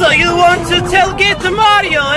So you want to tell tailgate Mario.